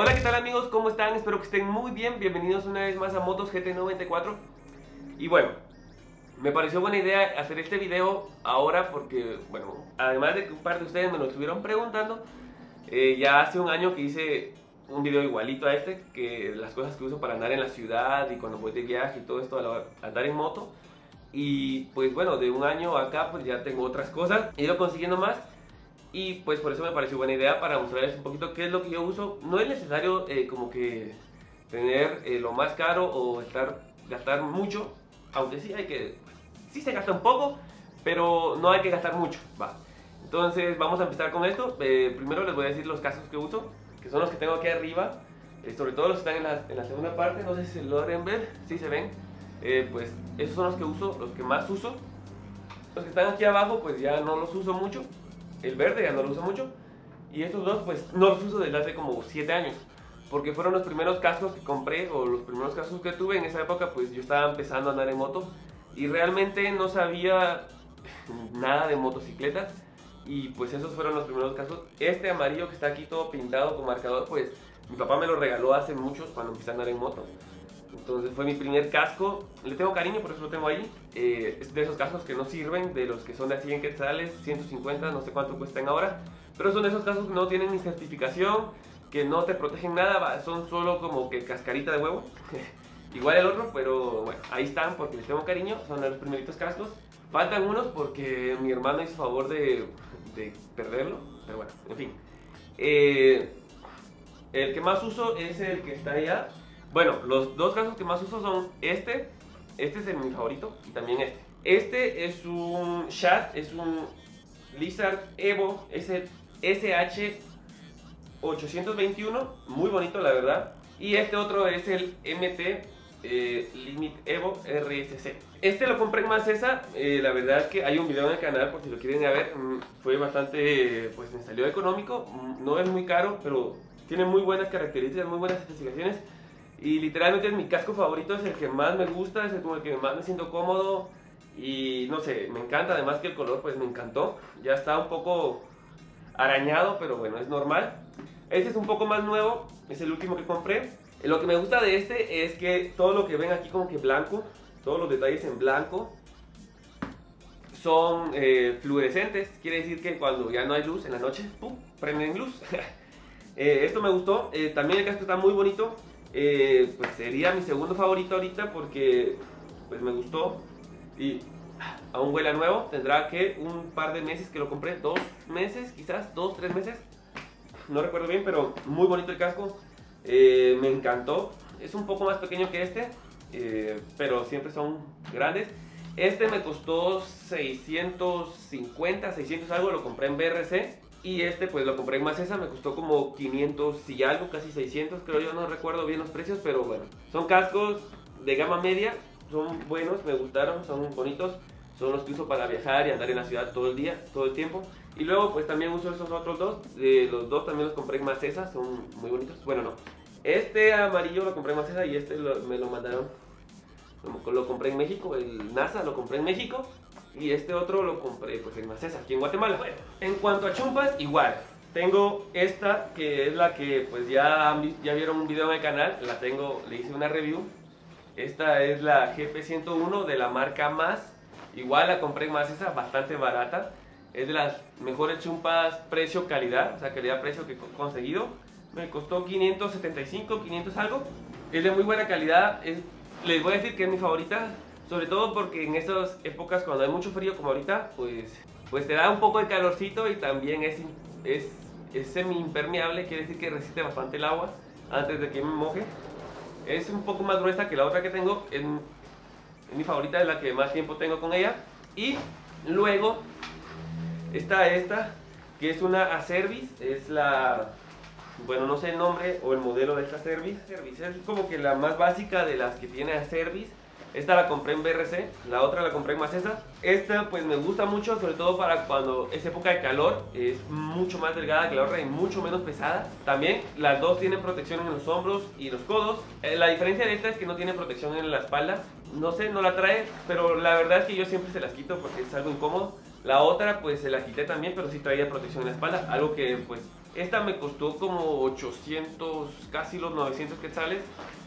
Hola, ¿qué tal amigos? ¿Cómo están? Espero que estén muy bien. Bienvenidos una vez más a Motos GT94. Y bueno, me pareció buena idea hacer este video ahora porque, bueno, además de que un par de ustedes me lo estuvieron preguntando, eh, ya hace un año que hice un video igualito a este, que las cosas que uso para andar en la ciudad y cuando voy de viaje y todo esto, a andar en moto. Y pues bueno, de un año acá pues ya tengo otras cosas, he ido consiguiendo más y pues por eso me pareció buena idea para mostrarles un poquito qué es lo que yo uso. No es necesario eh, como que tener eh, lo más caro o estar gastar mucho, aunque sí hay que, sí se gasta un poco, pero no hay que gastar mucho, va. Entonces vamos a empezar con esto. Eh, primero les voy a decir los casos que uso, que son los que tengo aquí arriba, sobre todo los que están en la, en la, segunda parte, no sé si logran ver, si se ven. pues esos son los que uso, los que más uso. Los que están aquí abajo pues ya no los uso mucho, el verde ya no lo uso mucho. Y estos dos, pues no los uso desde hace como 7 años. Porque fueron los primeros cascos que compré o los primeros cascos que tuve en esa época. Pues yo estaba empezando a andar en moto y realmente no sabía nada de motocicletas. Y pues esos fueron los primeros cascos. Este amarillo que está aquí todo pintado con marcador, pues mi papá me lo regaló hace muchos cuando empecé a andar en moto. Entonces fue mi primer casco. Le tengo cariño, por eso lo tengo ahí. Eh, es de esos cascos que no sirven, de los que son de a 100 quetzales, 150, no sé cuánto cuestan ahora. Pero son de esos cascos que no tienen ni certificación, que no te protegen nada, son solo como que cascarita de huevo. Igual el otro, pero bueno, ahí están porque les tengo cariño. Son los primeritos cascos. Faltan unos porque mi hermano hizo favor de, de perderlo. Pero bueno, en fin. Eh, el que más uso es el que está allá bueno, los dos casos que más uso son este, este es mi favorito y también este. Este es un Chat, es un Lizard Evo SH 821, muy bonito la verdad. Y este otro es el MT eh, Limit Evo RSC. Este lo compré en Macesa, eh, la verdad es que hay un video en el canal por si lo quieren ver, mm, fue bastante, pues me salió económico, mm, no es muy caro, pero tiene muy buenas características, muy buenas especificaciones. Y literalmente es mi casco favorito, es el que más me gusta, es el con el que más me siento cómodo. Y no sé, me encanta, además que el color pues me encantó. Ya está un poco arañado, pero bueno, es normal. Este es un poco más nuevo, es el último que compré. Lo que me gusta de este es que todo lo que ven aquí como que blanco, todos los detalles en blanco, son eh, fluorescentes. Quiere decir que cuando ya no hay luz en la noche, ¡pum! prenden luz. Eh, esto me gustó. Eh, también el casco está muy bonito. Eh, pues sería mi segundo favorito ahorita porque pues me gustó y aún huele a nuevo. Tendrá que un par de meses que lo compré, dos meses, quizás dos, tres meses. No recuerdo bien, pero muy bonito el casco. Eh, me encantó. Es un poco más pequeño que este, eh, pero siempre son grandes. Este me costó 650, 600 algo, lo compré en BRC. Y este pues lo compré en Macesa, me costó como 500 y algo, casi 600, creo yo, no recuerdo bien los precios, pero bueno. Son cascos de gama media, son buenos, me gustaron, son bonitos. Son los que uso para viajar y andar en la ciudad todo el día, todo el tiempo. Y luego pues también uso esos otros dos, eh, los dos también los compré en Macesa, son muy bonitos. Bueno, no, este amarillo lo compré en Macesa y este me lo mandaron, lo, lo compré en México, el NASA lo compré en México. Y este otro lo compré pues en Macesa, aquí en Guatemala. Bueno, en cuanto a chumpas, igual. Tengo esta, que es la que pues ya, ya vieron un video en el canal, la tengo, le hice una review. Esta es la GP101 de la marca Más. Igual la compré en Macesa, bastante barata. Es de las mejores chumpas precio-calidad, o sea, calidad-precio que he conseguido. Me costó 575, 500 algo. Es de muy buena calidad. les voy a decir que es mi favorita. Sobre todo porque en esas épocas cuando hay mucho frío como ahorita, pues, pues te da un poco de calorcito y también es, es, es semi impermeable, quiere decir que resiste bastante el agua antes de que me moje. Es un poco más gruesa que la otra que tengo, es, mi favorita, es la que más tiempo tengo con ella. Y luego está esta, que es una Acervis, es la, bueno no sé el nombre o el modelo de esta Acervis. Es como que la más básica de las que tiene Acervis esta la compré en BRC, la otra la compré en Macesa. Esta pues me gusta mucho, sobre todo para cuando es época de calor. Es mucho más delgada que la otra y mucho menos pesada. También las dos tienen protección en los hombros y los codos. Eh, la diferencia de esta es que no tiene protección en la espalda. No sé, no la trae, pero la verdad es que yo siempre se las quito porque es algo incómodo. La otra pues se la quité también, pero sí traía protección en la espalda. Algo que pues Esta me costó como 800, casi los 900 quetzales.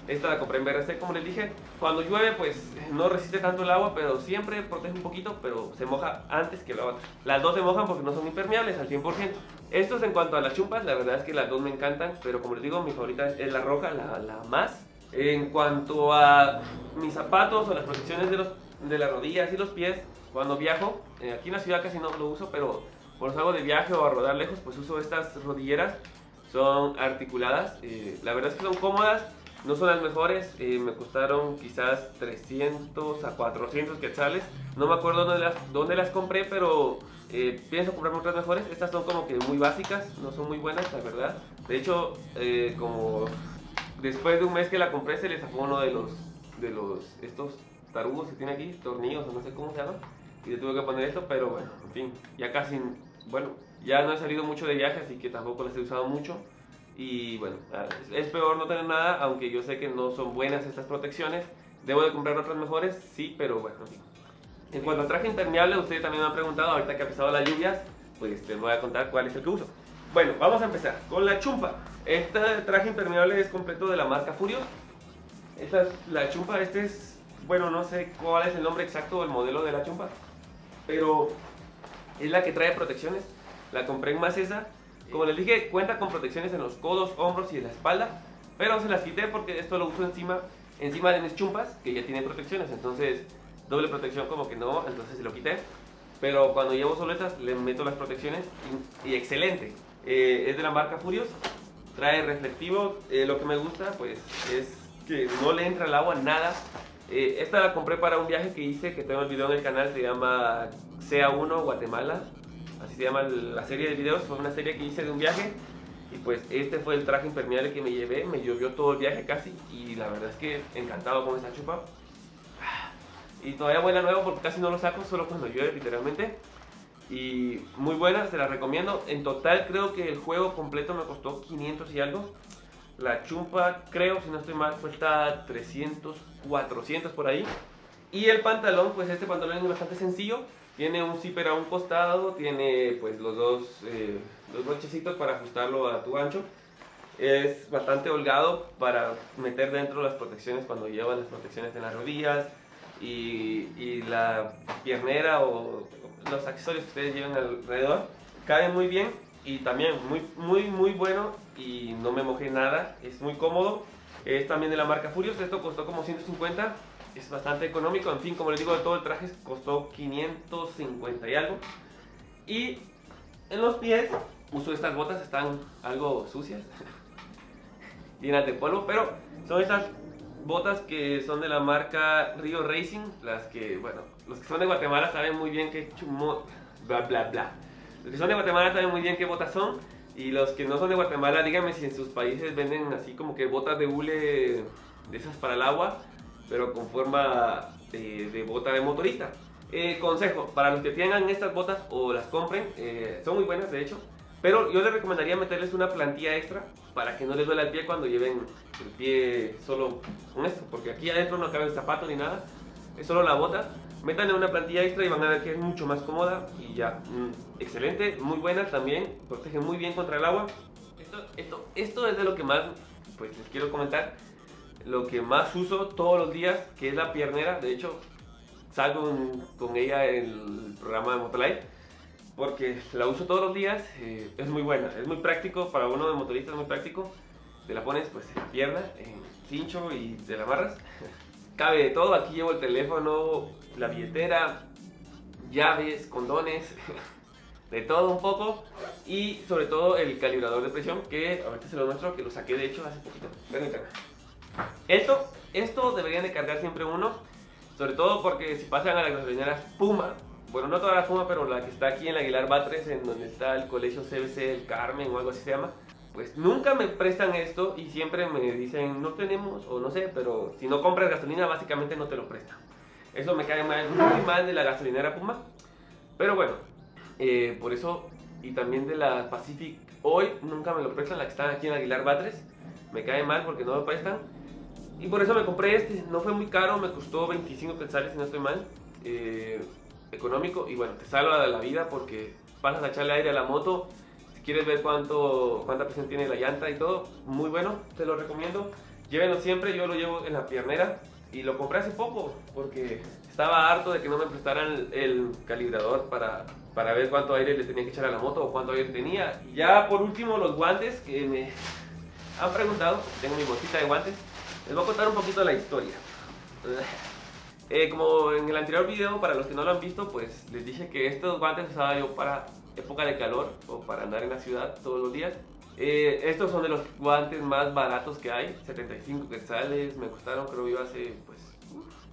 Esta la compré en BRC, como les dije. Cuando llueve, pues no resiste tanto el agua, pero siempre protege un poquito, pero se moja antes que la otra. Las dos se mojan porque no son impermeables al 100%. Estos en cuanto a las chumpas, la verdad es que las dos me encantan, pero como les digo, mi favorita es la roja, la, la más. En cuanto a mis zapatos o las protecciones de, los, de las rodillas y los pies, cuando viajo, eh, aquí en la ciudad casi no lo uso, pero cuando salgo de viaje o a rodar lejos, pues uso estas rodilleras. Son articuladas, eh, la verdad es que son cómodas, no son las mejores, eh, me costaron quizás 300 a 400 quetzales. No me acuerdo dónde las, dónde las compré, pero eh, pienso comprarme otras mejores. Estas son como que muy básicas, no son muy buenas, la verdad. De hecho, eh, como después de un mes que la compré, se le sacó uno de los, de los, estos tarugos que tiene aquí, tornillos o no sé cómo se llama. Y le tuve que poner esto, pero bueno, en fin, ya casi, bueno, ya no he salido mucho de viaje, así que tampoco las he usado mucho. Y bueno, es peor no tener nada, aunque yo sé que no son buenas estas protecciones. Debo de comprar otras mejores, sí, pero bueno, en cuanto al traje impermeable, ustedes también me han preguntado, ahorita que ha empezado las lluvias, pues les voy a contar cuál es el que uso. Bueno, vamos a empezar con la chumpa. Este traje impermeable es completo de la marca Furious. Esta es la chumpa, este es, bueno, no sé cuál es el nombre exacto del modelo de la chumpa, pero es la que trae protecciones. La compré en Macesa. Como les dije, cuenta con protecciones en los codos, hombros y en la espalda, pero se las quité porque esto lo uso encima, encima de mis chumpas, que ya tienen protecciones, entonces doble protección como que no, entonces se lo quité. Pero cuando llevo solo estas, le meto las protecciones y, excelente. Eh, es de la marca Furious, trae reflectivo. Eh, lo que me gusta, pues, es que no le entra el agua nada. Eh, esta la compré para un viaje que hice, que tengo el video en el canal, se llama CA1 Guatemala. Así se llama la serie de videos, fue una serie que hice de un viaje. Y pues este fue el traje impermeable que me llevé, me llovió todo el viaje casi y la verdad es que encantado con esa chupa. Y todavía vuela nuevo porque casi no lo saco, solo cuando llueve literalmente. Y muy buena, se la recomiendo. En total creo que el juego completo me costó 500 y algo. La chumpa creo, si no estoy mal, cuesta 300, 400 por ahí. Y el pantalón, pues este pantalón es bastante sencillo. Tiene un zipper a un costado, tiene pues los dos, eh, los para ajustarlo a tu ancho. Es bastante holgado para meter dentro las protecciones cuando llevas las protecciones en las rodillas y, y la piernera o los accesorios que ustedes lleven alrededor. Cabe muy bien y también muy, muy, muy bueno y no me mojé nada. Es muy cómodo. Es también de la marca Furious. Esto costó como 150 es bastante económico. En fin, como les digo, todo el traje costó 550 y algo. Y en los pies uso estas botas, están algo sucias, llenas de polvo, pero son estas botas que son de la marca Rio Racing, las que, bueno, los que son de Guatemala saben muy bien qué chumo, bla bla bla. Los que son de Guatemala saben muy bien qué botas son. Y los que no son de Guatemala, díganme si en sus países venden así como que botas de hule de esas para el agua pero con forma de, bota de motorista. Eh, consejo, para los que tengan estas botas o las compren, eh, son muy buenas de hecho, pero yo les recomendaría meterles una plantilla extra para que no les duela el pie cuando lleven el pie solo con esto, porque aquí adentro no cabe el zapato ni nada, es solo la bota. Métanle una plantilla extra y van a ver que es mucho más cómoda y ya, mm, excelente, muy buena también, protege muy bien contra el agua. Esto, esto, esto es de lo que más pues les quiero comentar lo que más uso todos los días, que es la piernera. De hecho, salgo con ella en el programa de Motolife porque la uso todos los días. Eh, es muy buena, es muy práctico para uno de motorista, es muy práctico. Te la pones pues en la pierna, en cincho y te la amarras. Cabe de todo, aquí llevo el teléfono, la billetera, llaves, condones, de todo un poco y sobre todo el calibrador de presión que ahorita se lo muestro que lo saqué de hecho hace poquito. Acá. Esto, esto deberían de cargar siempre uno, sobre todo porque si pasan a la gasolinera Puma, bueno, no toda la Puma, pero la que está aquí en la Aguilar Batres, en donde está el colegio CBC El Carmen o algo así se llama, pues nunca me prestan esto y siempre me dicen no tenemos o no sé, pero si no compras gasolina básicamente no te lo prestan. Eso me cae mal, muy mal de la gasolinera Puma. Pero bueno, eh, por eso y también de la Pacific hoy nunca me lo prestan, la que está aquí en Aguilar Batres. Me cae mal porque no me prestan. Y por eso me compré este. No fue muy caro, me costó 25 quetzales si no estoy mal. Eh, económico. Y bueno, te salva de la vida porque pasas a echarle aire a la moto. Si quieres ver cuánto, cuánta presión tiene la llanta y todo, muy bueno, te lo recomiendo. Llévenlo siempre, yo lo llevo en la piernera y lo compré hace poco porque estaba harto de que no me prestaran el, calibrador para, para ver cuánto aire le tenía que echar a la moto o cuánto aire tenía. Y ya por último los guantes que me han preguntado, tengo mi bolsita de guantes, les voy a contar un poquito la historia. Eh, como en el anterior video, para los que no lo han visto, pues les dije que estos guantes usaba yo para época de calor o para andar en la ciudad todos los días. Eh, estos son de los guantes más baratos que hay, 75 quetzales, me costaron creo yo hace pues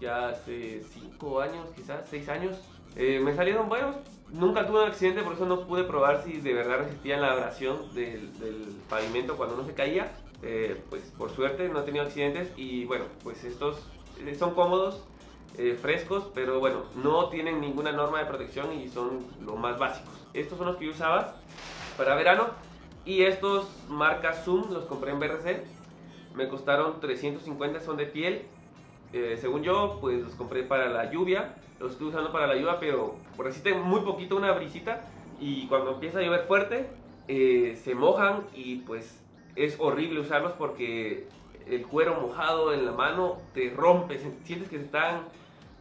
ya hace 5 años, quizás 6 años. Eh, me salieron buenos, nunca tuve un accidente, por eso no pude probar si de verdad resistían la abrasión del, pavimento cuando no se caía. Pues por suerte no he tenido accidentes y bueno, pues estos son cómodos, eh, frescos, pero bueno, no tienen ninguna norma de protección y son los más básicos. Estos son los que yo usaba para verano y estos marca Zoom, los compré en BRC, me costaron 350, son de piel. Eh, según yo, pues los compré para la lluvia, los estoy usando para la lluvia, pero resisten muy poquito una brisita y cuando empieza a llover fuerte eh, se mojan y pues es horrible usarlos porque el cuero mojado en la mano te rompe, sientes que se están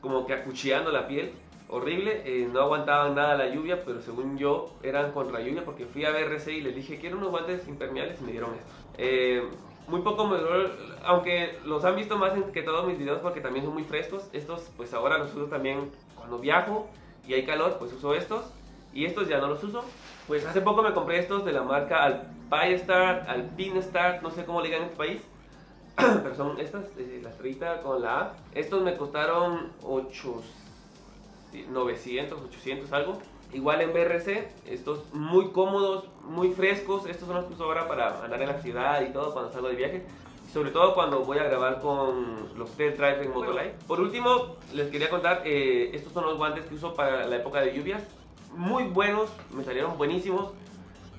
como que acuchillando la piel, horrible, eh, no aguantaban nada la lluvia, pero según yo eran contra lluvia porque fui a BRC y les dije quiero unos guantes impermeables y me dieron esto. Eh, muy poco mejor, aunque los han visto más que todos mis videos porque también son muy frescos, estos pues ahora los uso también cuando viajo y hay calor, pues uso estos y estos ya no los uso. Pues hace poco me compré estos de la marca Alpine Start, Alpine Start, no sé cómo le digan en este país pero son estas, eh, la estrellita con la A. Estos me costaron 8, 900, 800 algo. Igual en BRC, estos muy cómodos, muy frescos. Estos son los que uso ahora para andar en la ciudad y todo cuando salgo de viaje. Sobre todo cuando voy a grabar con los test drive en Motolife. Por último, les quería contar, eh, estos son los guantes que uso para la época de lluvias. Muy buenos, me salieron buenísimos.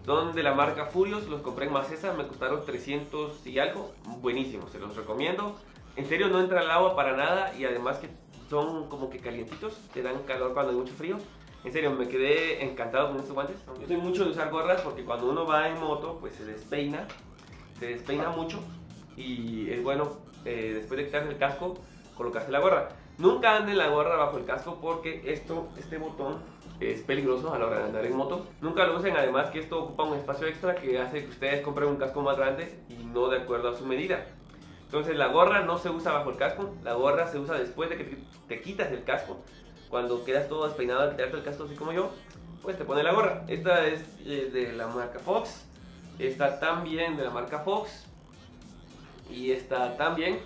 Son de la marca Furios, los compré en Macesa, me costaron 300 y algo. Buenísimos, se los recomiendo. En serio no entra el agua para nada y además que son como que calientitos, te dan calor cuando hay mucho frío. En serio, me quedé encantado con estos guantes. Yo soy mucho de usar gorras porque cuando uno va en moto, pues se despeina, se despeina mucho y es bueno eh, después de quitarse el casco, colocarse la gorra. Nunca ande la gorra bajo el casco porque esto, este botón es peligroso a la hora de andar en moto. Nunca lo usen, además que esto ocupa un espacio extra que hace que ustedes compren un casco más grande y no de acuerdo a su medida. Entonces la gorra no se usa bajo el casco, la gorra se usa después de que te quitas el casco. Cuando quedas todo despeinado al quitarte el casco así como yo, pues te pone la gorra. Esta es eh, de la marca Fox, esta también de la marca Fox y esta también.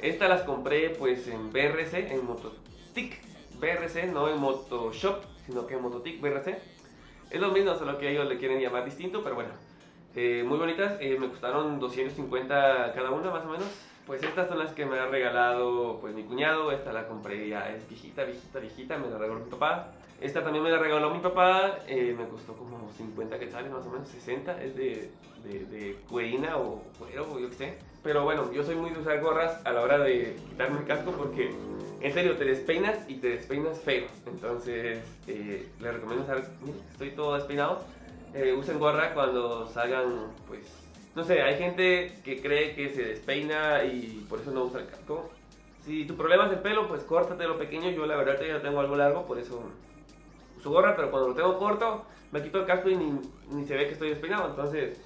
Esta las compré pues en BRC, en Mototic BRC, no en Motoshop sino que Mototic BRC. Es lo mismo, solo que ellos le quieren llamar distinto, pero bueno. Eh, muy bonitas, eh, me costaron 250 cada una más o menos. Pues estas son las que me ha regalado pues mi cuñado, esta la compré ya, es viejita, viejita, viejita, me la regaló mi papá. Esta también me la regaló mi papá, eh, me costó como 50 quetzales más o menos, 60, es de, de, de cuerina o cuero, o yo qué sé. Pero bueno, yo soy muy de usar gorras a la hora de quitarme el casco porque en serio, te despeinas y te despeinas feo. Entonces, eh, les recomiendo usar, estoy todo despeinado. Eh, usen gorra cuando salgan, pues, no sé, hay gente que cree que se despeina y por eso no usa el casco. Si tu problema es el pelo, pues córtate lo pequeño. Yo la verdad ya tengo algo largo, por eso gorra, pero cuando lo tengo corto, me quito el casco y ni, se ve que estoy despeinado. Entonces,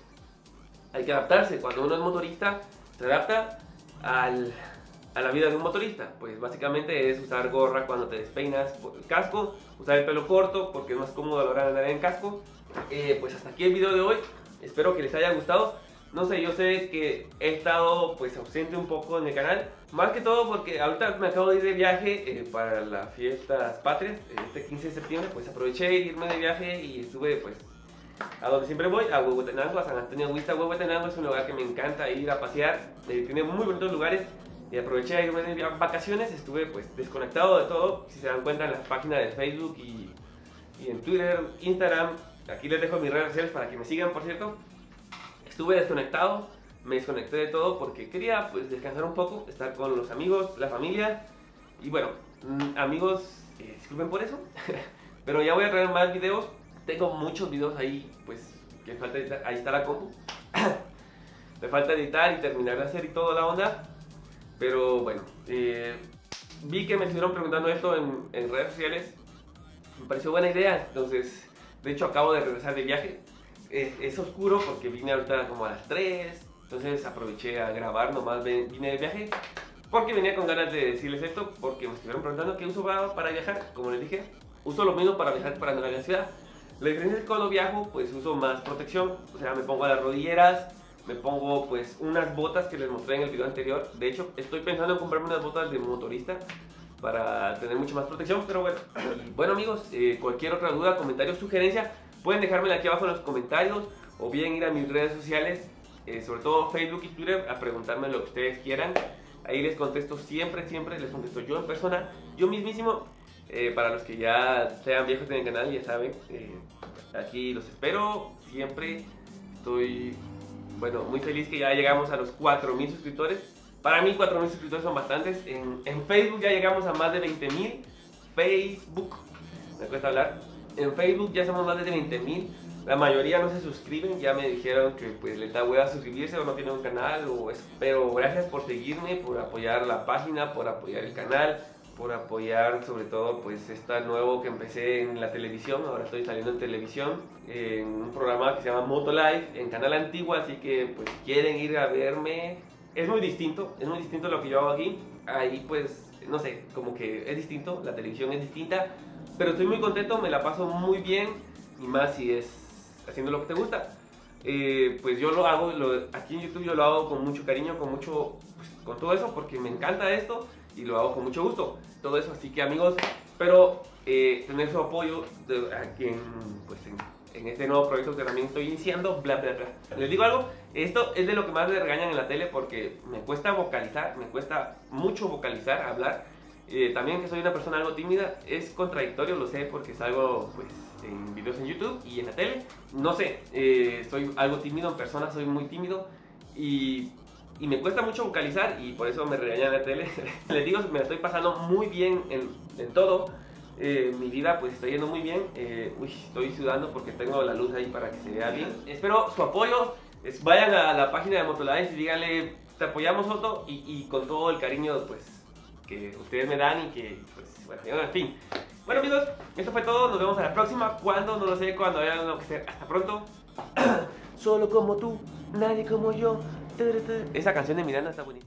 hay que adaptarse. Cuando uno es motorista, se adapta al, a la vida de un motorista? Pues básicamente es usar gorra cuando te despeinas el casco, usar el pelo corto porque es más cómodo a la hora de andar en casco. Eh, pues hasta aquí el video de hoy, espero que les haya gustado. No sé, yo sé que he estado pues ausente un poco en el canal, más que todo porque ahorita me acabo de ir de viaje eh, para las fiestas patrias, este 15 de septiembre, pues aproveché de irme de viaje y estuve pues a donde siempre voy, a Huehuetenango, a San Antonio Huista. Huehuetenango es un lugar que me encanta ir a pasear, eh, tiene muy bonitos lugares y aproveché a irme de vacaciones, estuve pues desconectado de todo, si se dan cuenta en las páginas de Facebook y, y en Twitter, Instagram, aquí les dejo mis redes sociales para que me sigan por cierto, estuve desconectado, me desconecté de todo porque quería pues descansar un poco, estar con los amigos, la familia y bueno, mm, amigos, eh, disculpen por eso, pero ya voy a traer más videos, tengo muchos videos ahí pues que falta editar. Ahí está la compu. me falta editar y terminar de hacer y toda la onda. Pero bueno, eh, vi que me estuvieron preguntando esto en, en redes sociales. Me pareció buena idea, entonces, de hecho acabo de regresar de viaje. Es, es oscuro porque vine ahorita como a las 3, entonces aproveché a grabar, nomás vine de viaje. Porque venía con ganas de decirles esto, porque me estuvieron preguntando qué uso para viajar. Como les dije, uso lo mismo para viajar para la ciudad. La diferencia es que cuando viajo, pues uso más protección. O sea, me pongo las rodilleras, me pongo pues unas botas que les mostré en el video anterior. De hecho, estoy pensando en comprarme unas botas de motorista para tener mucha más protección. Pero bueno, bueno amigos, eh, cualquier otra duda, comentario, sugerencia, pueden dejármela aquí abajo en los comentarios o bien ir a mis redes sociales, eh, sobre todo Facebook y Twitter, a preguntarme lo que ustedes quieran. Ahí les contesto siempre, siempre les contesto yo en persona, yo mismísimo. Eh, para los que ya sean viejos en el canal, ya saben, aquí los espero siempre. Estoy, bueno, muy feliz que ya llegamos a los 4000 suscriptores. Para mí 4.000 suscriptores son bastantes. En, en, Facebook ya llegamos a más de 20.000. Facebook, me cuesta hablar. En Facebook ya somos más de 20.000. La mayoría no se suscriben, ya me dijeron que pues les da hueva suscribirse o no tienen un canal o es, pero gracias por seguirme, por apoyar la página, por apoyar el canal, por apoyar sobre todo pues esta nuevo que empecé en la televisión, ahora estoy saliendo en televisión, en un programa que se llama Moto Live, en canal antiguo, así que pues quieren ir a verme, es muy distinto, es muy distinto lo que yo hago aquí. Ahí pues, no sé, como que es distinto, la televisión es distinta, pero estoy muy contento, me la paso muy bien y más si es haciendo lo que te gusta. Eh, pues yo lo hago, aquí en YouTube yo lo hago con mucho cariño, con mucho, pues, con todo eso, porque me encanta esto y lo hago con mucho gusto. Todo eso, así que amigos, pero eh, tener su apoyo de, aquí en, pues, en este nuevo proyecto que también estoy iniciando, bla, bla, bla. Les digo algo, esto es de lo que más me regañan en la tele porque me cuesta vocalizar, me cuesta mucho vocalizar, hablar. Eh, también que soy una persona algo tímida, es contradictorio, lo sé, porque salgo pues, en videos en YouTube y en la tele. No sé, eh, soy algo tímido en persona, soy muy tímido y, y, me cuesta mucho vocalizar y por eso me regañan en la tele. Les digo, me estoy pasando muy bien en, en todo eh, mi vida pues está yendo muy bien. Uy, estoy sudando porque tengo la luz ahí para que se vea bien. Espero su apoyo. vayan a la página de Motolines y díganle, te apoyamos Otto y, y, con todo el cariño pues que ustedes me dan y que pues bueno, en fin. Bueno amigos, esto fue todo. Nos vemos a la próxima. Cuando, no lo sé, cuando haya algo que hacer. Hasta pronto. Solo como tú, nadie como yo. Esa canción de Miranda está bonita.